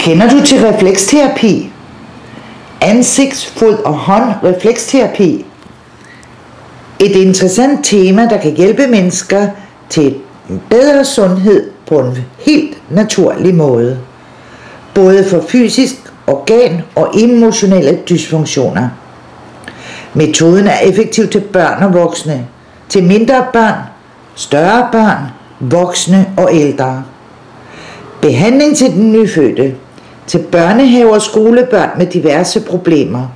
Kender du til refleksterapi? Ansigts-, fod- og håndrefleksterapi. Et interessant tema, der kan hjælpe mennesker til en bedre sundhed på en helt naturlig måde. Både for fysisk, organ og emotionelle dysfunktioner. Metoden er effektiv til børn og voksne, til mindre børn, større børn, voksne og ældre. Behandling til den nyfødte, til børnehaver og skolebørn med diverse problemer.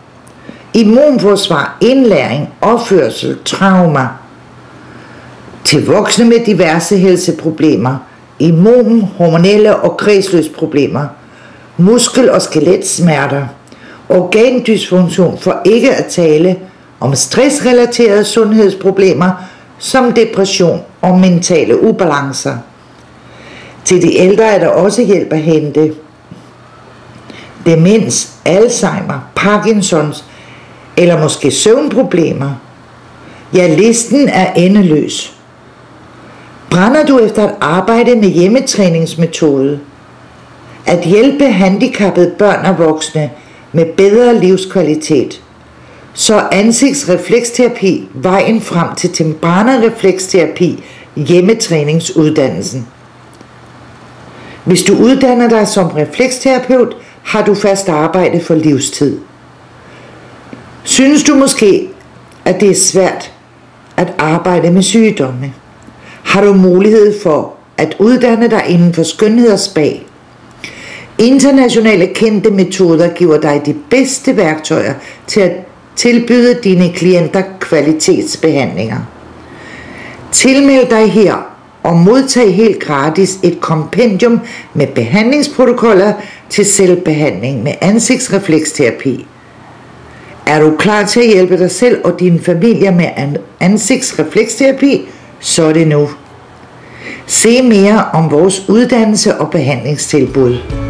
Immunforsvar, indlæring, opførsel, trauma. Til voksne med diverse helseproblemer, immun, hormonelle og kredsløbsproblemer, muskel- og skeletsmerter, organdysfunktion for ikke at tale om stressrelaterede sundhedsproblemer som depression og mentale ubalancer. Til de ældre er der også hjælp at hente. Demens, Alzheimer, Parkinsons eller måske søvnproblemer. Ja, listen er endeløs. Brænder du efter at arbejde med hjemmetræningsmetode? At hjælpe handicappede børn og voksne med bedre livskvalitet. Så er ansigtsrefleksterapi vejen frem til Tembrana refleksterapi hjemmetræningsuddannelsen. Hvis du uddanner dig som refleksterapeut, har du fast arbejde for livstid. Synes du måske, at det er svært at arbejde med sygdomme? Har du mulighed for at uddanne dig inden for skønhed og spag? Internationale kendte metoder giver dig de bedste værktøjer til at tilbyde dine klienter kvalitetsbehandlinger. Tilmeld dig her og modtag helt gratis et kompendium med behandlingsprotokoller til selvbehandling med ansigtsrefleksterapi. Er du klar til at hjælpe dig selv og din familie med ansigtsrefleksterapi, så er det nu. Se mere om vores uddannelse og behandlingstilbud.